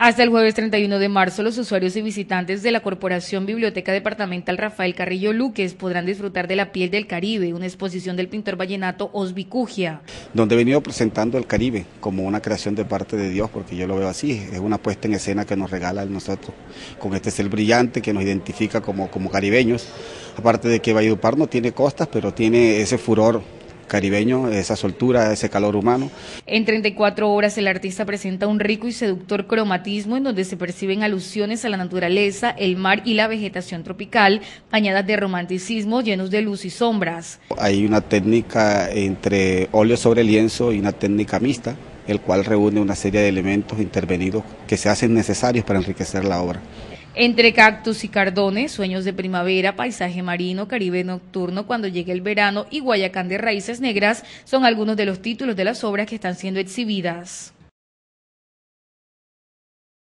Hasta el jueves 31 de marzo, los usuarios y visitantes de la Corporación Biblioteca Departamental Rafael Carrillo Luques podrán disfrutar de La piel del Caribe, una exposición del pintor vallenato Osby Cugia. Donde he venido presentando el Caribe como una creación de parte de Dios, porque yo lo veo así, es una puesta en escena que nos regala a nosotros, con este ser brillante que nos identifica como, como caribeños. Aparte de que Valledupar no tiene costas, pero tiene ese furor caribeño, esa soltura, ese calor humano. En 34 horas el artista presenta un rico y seductor cromatismo en donde se perciben alusiones a la naturaleza, el mar y la vegetación tropical, bañadas de romanticismo llenos de luz y sombras. Hay una técnica entre óleo sobre lienzo y una técnica mixta, el cual reúne una serie de elementos intervenidos que se hacen necesarios para enriquecer la obra. Entre cactus y cardones, sueños de primavera, paisaje marino, Caribe nocturno cuando llegue el verano y Guayacán de raíces negras son algunos de los títulos de las obras que están siendo exhibidas.